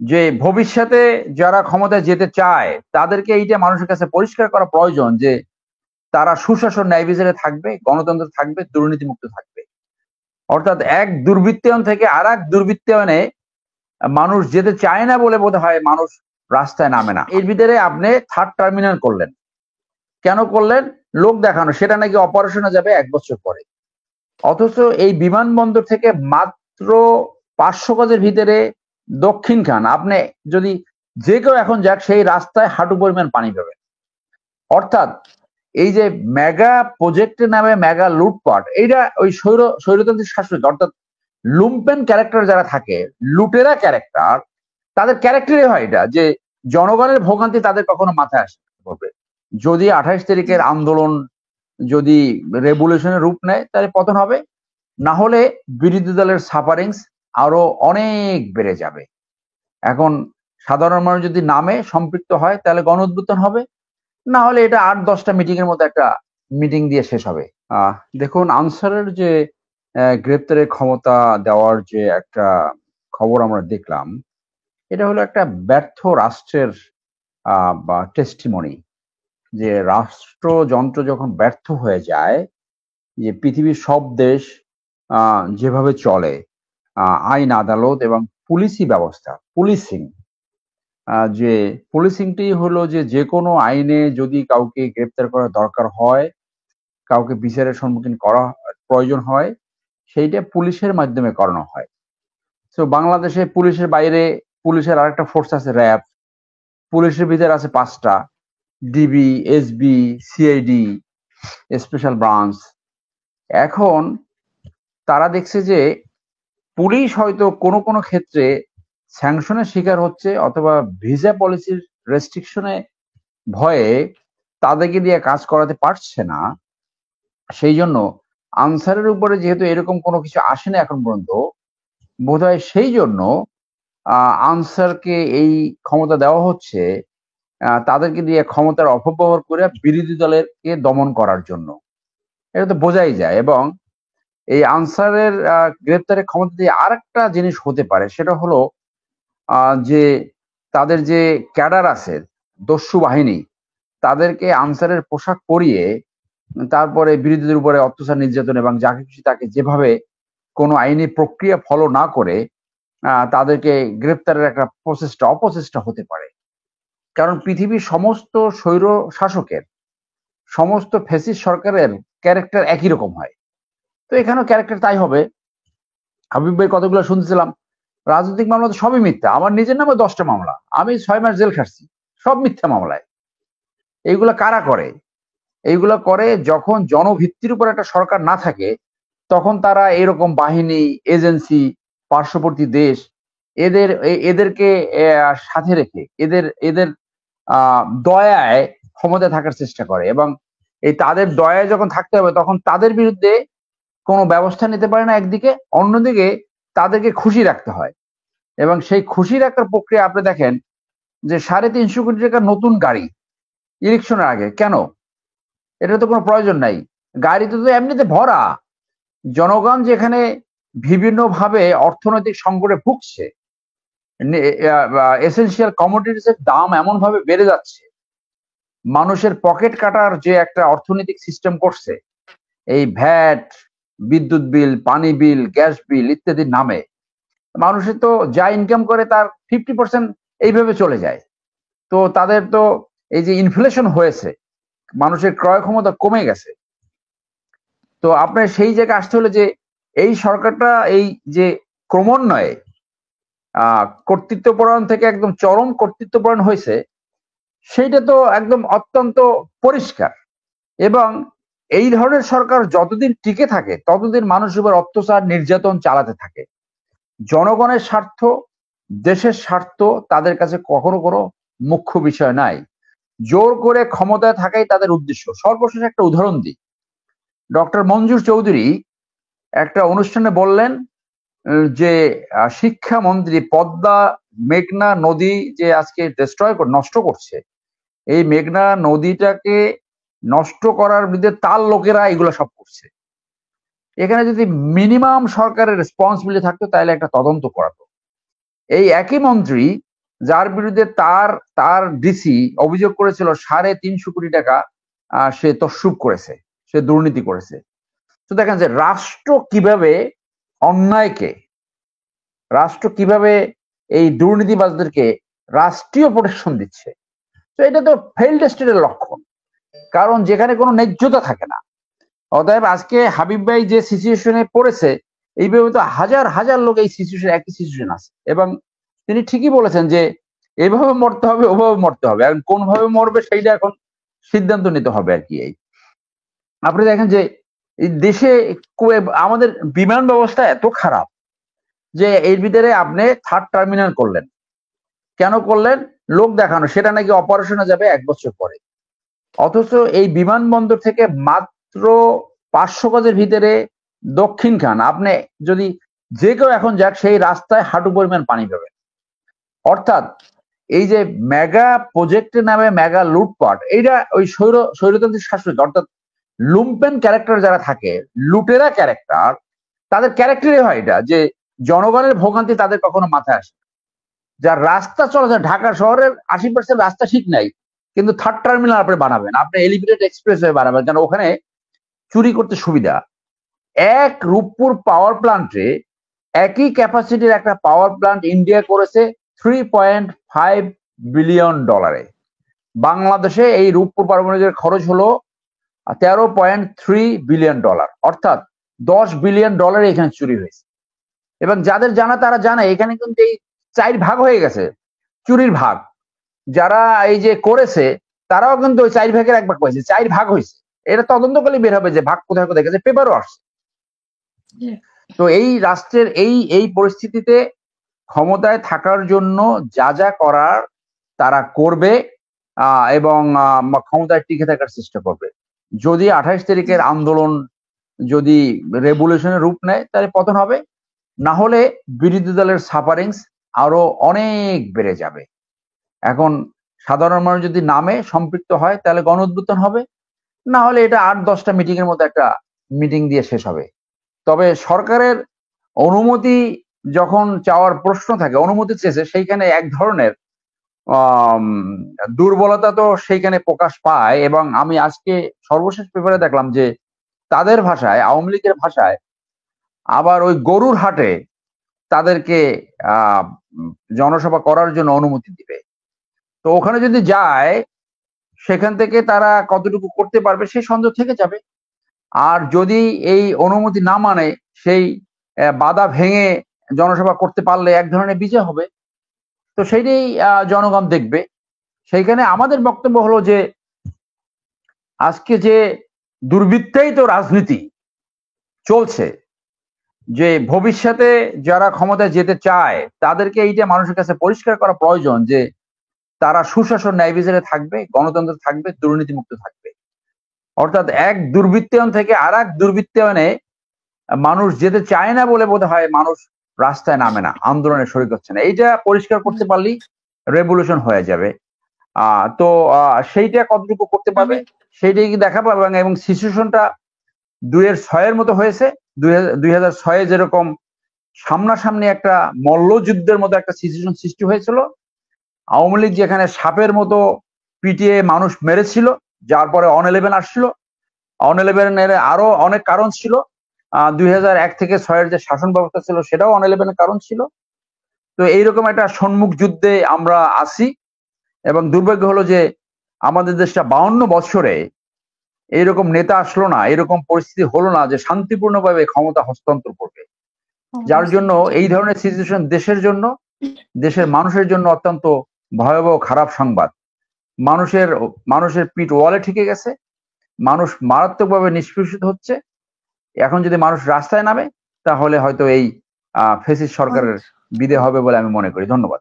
যে ভবিষ্যতে যারা ক্ষমতায় যেতে চায়, তাদেরকে এইটা মানুষের কাছে পরিষ্কার করা প্রয়োজন যে তারা সুশাসন ন্যায় বিচারে থাকবে, গণতন্ত্র থাকবে, দুর্নীতিমুক্ত থাকবে। অর্থাৎ এক দুর্বৃত্তায়ন থেকে আর এক দুর্বৃত্তায়নে মানুষ যেতে চায় না বলে বোধ হয় মানুষ রাস্তায় নামে না। এর ভিতরে আপনি থার্ড টার্মিনাল করলেন। কেন করলেন? লোক দেখানো, সেটা নাকি অপারেশনে যাবে এক বছর পরে। অথচ এই বিমানবন্দর থেকে মাত্র পাঁচশো গজের ভিতরে দক্ষিণ খান, আপনি যদি যে কেউ এখন যাক, সেই রাস্তায় হাঁটু পরিমাণ পানি পাবেন অর্থাৎ এই যে মেগা প্রজেক্টের নামে মেগা লুটপাট, এইটা ওই স্বৈর স্বৈরতান্ত্রিক শাসক, অর্থাৎ লুম্পেন ক্যারেক্টার যারা থাকে, লুটেরা ক্যারেক্টার তাদের ক্যারেক্টারই হয় এটা, যে জনগণের ভোগান্তি তাদের কখনো মাথায় আসে করবে যদি আঠাইশ তারিখের আন্দোলন যদি রেভুলেশনের রূপ নেয়, তাহলে পতন হবে। না হলে বিরোধী দলের সাফারিংস আরও অনেক বেড়ে যাবে। এখন সাধারণ মানুষ যদি নামে সম্পৃক্ত হয়, তাহলে গণ উদ্বোধন হবে। না হলে এটা আট, দশটা মিটিং এর মতো একটা মিটিং দিয়ে শেষ হবে। দেখুন, আনসারের যে গ্রেপ্তারের ক্ষমতা দেওয়ার যে একটা খবর আমরা দেখলাম, এটা হলো একটা ব্যর্থ রাষ্ট্রের বা টেস্টিমনি যে রাষ্ট্রযন্ত্র যখন ব্যর্থ হয়ে যায়, যে পৃথিবীর সব দেশ যেভাবে চলে আইন, আদালত এবং পুলিশি ব্যবস্থা, পুলিশিং। যে পুলিশিংটি হলো যে যে কোনো আইনে যদি কাউকে গ্রেপ্তার করার দরকার হয়, কাউকে বিচারের সম্মুখীন করা প্রয়োজন হয়, সেইটা পুলিশের মাধ্যমে করানো হয়। তো বাংলাদেশে পুলিশের বাইরে পুলিশের আরেকটা ফোর্স আছে র্যাব। পুলিশের ভিতরে আছে পাঁচটা, DB, SB, CID, special branch. এখন তারা দেখছে যে পুলিশ হয়তো কোনো কোনো ক্ষেত্রে স্যাংশনের শিকার হচ্ছে অথবা ভিসা পলিসির রেস্ট্রিকশনে ভয়ে তাদেরকে দিয়ে কাজ করাতে পারছে না। সেই জন্য আনসারের উপরে যেহেতু এরকম কোনো কিছু আসে না এখন পর্যন্ত, বোধহয় সেই জন্য আনসারকে এই ক্ষমতা দেওয়া হচ্ছে তাদেরকে দিয়ে ক্ষমতার অপব্যবহার করে বিরোধী দলেরকে দমন করার জন্য। এটা তো বোঝাই যায় এবং এই আনসারের গ্রেপ্তারের ক্ষমতা দিয়ে আরেকটা জিনিস হতে পারে, সেটা হলো যে তাদের যে ক্যাডার আছে, দস্যু বাহিনী, তাদেরকে আনসারের পোশাক পরিয়ে, তারপরে বিরোধীদের উপরে অত্যাচার, নির্যাতন এবং যাকে খুশি তাকে যেভাবে কোনো আইনি প্রক্রিয়া ফলো না করে তাদেরকে গ্রেপ্তারের একটা প্রচেষ্টা অপচেষ্টা হতে পারে। কারণ পৃথিবীর সমস্ত স্বৈর শাসকের সমস্ত ফেসিস সরকারের ক্যারেক্টার একই রকম হয়। তো এখানেও ক্যারেক্টার তাই হবে। হাবিব ভাই কতগুলো শুনছিলাম রাজনৈতিক মামলা তো সবই মিথ্যা। আমার নিজের নামে দশটা মামলা। আমি ছয় মাস জেল খাটছি। সব মিথ্যা মামলায়। এইগুলা কারা করে? এইগুলা করে যখন জনভিত্তির উপর একটা সরকার না থাকে, তখন তারা এরকম বাহিনী, এজেন্সি, পার্শ্ববর্তী দেশ, এদের এদেরকে সাথে রেখে, এদের এদের দয়ায় ক্ষমতায় থাকার চেষ্টা করে। এবং এই তাদের দয়ায় যখন থাকতে হবে, তখন তাদের বিরুদ্ধে কোনো ব্যবস্থা নিতে পারে না একদিকে, অন্যদিকে তাদেরকে খুশি রাখতে হয়। এবং সেই খুশি রাখার প্রক্রিয়া আপনি দেখেন যে সাড়ে তিনশো কোটি টাকার নতুন গাড়ি ইলেকশনের আগে। কেন? এটা তো কোনো প্রয়োজন নাই। গাড়িতে তো এমনিতে ভরা। জনগণ যেখানে বিভিন্ন ভাবে অর্থনৈতিক সংকটে ভুগছে এসেন্সিয়াল কমোডিটিস এর দাম এমন ভাবে বেড়ে যাচ্ছে, মানুষের পকেট কাটার যে একটা অর্থনৈতিক সিস্টেম করছে, এই ভ্যাট বিদ্যুৎ বিল, পানি বিল, গ্যাস বিল ইত্যাদির নামে। মানুষের তো যা ইনকাম করে তার ফিফটি পার্সেন্ট এইভাবে চলে যায়। তো তাদের তো এই যে ইনফ্লেশন হয়েছে, মানুষের ক্রয় ক্ষমতা কমে গেছে। তো আপনার সেই জায়গায় আসতে হলে যে এই সরকারটা এই যে ক্রমান্বয়ে কর্তৃত্বপরায়ণ থেকে একদম চরম কর্তৃত্বপরায়ণ হয়েছে, সেইটা তো একদম অত্যন্ত পরিষ্কার। এবং এই ধরনের সরকার যতদিন টিকে থাকে, ততদিন মানুষের উপর অত্যাচার, নির্যাতন চালাতে থাকে। জনগণের স্বার্থ, দেশের স্বার্থ তাদের কাছে কখনো কোনো মুখ্য বিষয় নাই। জোর করে ক্ষমতায় থাকাই তাদের উদ্দেশ্য। সর্বশেষ একটা উদাহরণ দিই। ডক্টর মঞ্জুর চৌধুরী একটা অনুষ্ঠানে বললেন যে শিক্ষামন্ত্রী পদ্মা মেঘনা নদী যে আজকে ডিস্ট্রয় নষ্ট করছে, এই মেঘনা নদীটাকে নষ্ট করার বিরুদ্ধে তার লোকেরা এগুলো সব করছে। এখানে যদি মিনিমাম সরকারের রেসপন্সিবিলিটি থাকতো, তাহলে একটা তদন্ত করাতো। এই একই মন্ত্রী যার বিরুদ্ধে তার তার ডিসি অভিযোগ করেছিল সাড়ে তিনশো কোটি টাকা সে তসুপ করেছে, সে দুর্নীতি করেছে। তো দেখেন যে রাষ্ট্র কীভাবে অন্যায়কে, রাষ্ট্র কীভাবে এই দুর্নীতিবাজদেরকে রাষ্ট্রীয় প্রোটেকশন দিচ্ছে, তো এটা তো ফেইল্ড স্টেটের লক্ষণ। কারণ যেখানে কোনো ন্যায্যতা থাকে না। অতএব আজকে হাবিব ভাই যে সিচুয়েশনে পড়েছে এইভাবে তো হাজার হাজার লোক এই সিচুয়েশন একই সিচুয়েশন আছে। এবং তিনি ঠিকই বলেছেন যে, এভাবে মরতে হবে, ওভাবে মরতে হবে। এখন কোন ভাবে মরবে সেইটা এখন সিদ্ধান্ত নিতে হবে আর কি এই। আপনি দেখেন যে দেশে আমাদের বিমান ব্যবস্থা এত খারাপ যে এর ভিতরে আপনি থার্ড টার্মিনাল করলেন। কেন করলেন? লোক দেখানো, সেটা নাকি অপারেশনে যাবে এক বছর পরে। অথচ এই বিমানবন্দর থেকে মাত্র পাঁচশো গজের ভিতরে দক্ষিণ খান। আপনি যদি যে কেউ এখন যাক, সেই রাস্তায় হাঁটু পরিমাণ পানি পাবেন অর্থাৎ এই যে মেগা প্রজেক্টের নামে মেগা লুটপাট, এইটা ওই স্বৈর স্বৈরতান্ত্রিক শাসক, অর্থাৎ লুম্পেন ক্যারেক্টার যারা থাকে, লুটেরা ক্যারেক্টার তাদের ক্যারেক্টারই হয় এটা, যে জনগণের ভোগান্তি তাদের কখনো মাথায় আসে যার রাস্তা চলে যায় ঢাকা শহরের আশি পার্সেন্ট রাস্তা ঠিক নাই কিন্তু থার্ড টার্মিনাল আপনি বানাবেন। আপনি এলিভেটেড এক্সপ্রেস হয়ে বানাবেন কারণ ওখানে চুরি করতে সুবিধা। এক রূপপুর পাওয়ার প্লান্টে একই ক্যাপাসিটির একটা পাওয়ার প্লান্ট ইন্ডিয়া করেছে থ্রি পয়েন্ট ফাইভ বিলিয়ন ডলারে বাংলাদেশে এই রূপপুর পারমাণবিকের খরচ হলো তেরো পয়েন্ট থ্রি বিলিয়ন ডলার অর্থাৎ দশ বিলিয়ন ডলার এখানে চুরি হয়েছে। এবং যাদের জানা তারা জানে, এখানে কিন্তু এই চার ভাগ হয়ে গেছে, চুরির ভাগ। যারা এই যে করেছে তারাও কিন্তু ওই চার ভাগের এক ভাগ পাইছে চার ভাগ হয়েছে। এটা তদন্ত করলে বের হবে যে ভাগ কোথায় কোথায় গেছে পেপারও আসছে। তো এই রাষ্ট্রের এই এই পরিস্থিতিতে ক্ষমতায় থাকার জন্য যা যা করার তারা করবে এবং ক্ষমতায় টিকে থাকার চেষ্টা করবে। যদি আঠাইশ তারিখের আন্দোলন যদি রেভুলেশনের রূপ নেয় তাহলে পতন হবে। না হলে বিরোধী দলের সাফারিংস আরও অনেক বেড়ে যাবে। এখন সাধারণ মানুষ যদি নামে সম্পৃক্ত হয়, তাহলে গণ উদ্বোধন হবে। না হলে এটা আট, দশটা মিটিং এর মতো একটা মিটিং দিয়ে শেষ হবে। তবে সরকারের অনুমতি যখন চাওয়ার প্রশ্ন থাকে, অনুমতি চেয়েছে, সেইখানে এক ধরনের দুর্বলতা তো সেইখানে প্রকাশ পায় এবং আমি আজকে সর্বশেষ পেপারে দেখলাম যে তাদের ভাষায়, আওয়ামী লীগের ভাষায় আবার ওই গরুর হাটে তাদেরকে জনসভা করার জন্য অনুমতি দিবে। তো ওখানে যদি যায়, সেখান থেকে তারা কতটুকু করতে পারবে সেই সন্দেহ থেকে যাবে। আর যদি এই অনুমতি না মানে সেই বাধা ভেঙে জনসভা করতে পারলে এক ধরনের বিজয় হবে। তো সেইটাই জনগণ দেখবে। সেইখানে আমাদের বক্তব্য হলো যে, আজকে যে দুর্বৃত্তাই তো রাজনীতি চলছে, যে ভবিষ্যতে যারা ক্ষমতায় যেতে চায়, তাদেরকে এইটা মানুষের কাছে পরিষ্কার করা প্রয়োজন যে তারা সুশাসন, ন্যায় বিচারে থাকবে, গণতন্ত্র থাকবে, দুর্নীতিমুক্ত থাকবে। অর্থাৎ এক দুর্বৃত্তায়ন থেকে আর এক দুর্বৃত্তায়নে মানুষ যেতে চায় না বলে বোধ হয় মানুষ রাস্তায় নামে না আন্দোলনে শরিক হচ্ছে না। এইটা পরিষ্কার করতে পারলেই রেভলিউশন হয়ে যাবে। আহ তো সেইটা কতটুকু করতে পারবে, সেইটাই কি দেখা পাবে এবং সিচুয়েশনটা দুইয়ের ছয়ের মতো হয়েছে। দুই হাজার ছয়ে যেরকম সামনাসামনি একটা মল্লযুদ্ধের মতো একটা সিচুয়েশন সৃষ্টি হয়েছিল আওয়ামী লীগ যেখানে সাপের মতো পিটিয়ে মানুষ মেরেছিল, যার পরে অন ইলেভেন আসছিল। অন ইলেভেনের আরও অনেক কারণ ছিল। দুই এক থেকে ছয়ের যে শাসন ব্যবস্থা ছিল, সেটাও অন ইলেভেনের কারণ ছিল। তো এইরকম একটা সম্মুখ যুদ্ধে আমরা আসি এবং দুর্ভাগ্য হলো যে আমাদের দেশটা বাউন্ন বছরে এইরকম নেতা আসলো না এরকম পরিস্থিতি হলো না যে শান্তিপূর্ণভাবে ক্ষমতা হস্তান্তর করবে। যার জন্য এই ধরনের সিচুয়েশন দেশের জন্য, দেশের মানুষের জন্য অত্যন্ত ভয়াবহ খারাপ সংবাদ। মানুষের মানুষের পিঠ ওয়ালে ঠেকে গেছে মানুষ মারাত্মকভাবে নিষ্পেষিত হচ্ছে। এখন যদি মানুষ রাস্তায় নামে তাহলে হয়তো এই ফেসিস সরকারের বিদে হবে বলে আমি মনে করি। ধন্যবাদ।